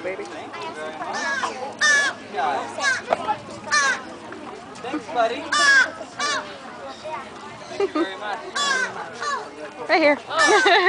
go, baby. Thanks, buddy. Thank you very much. Right here. Oh.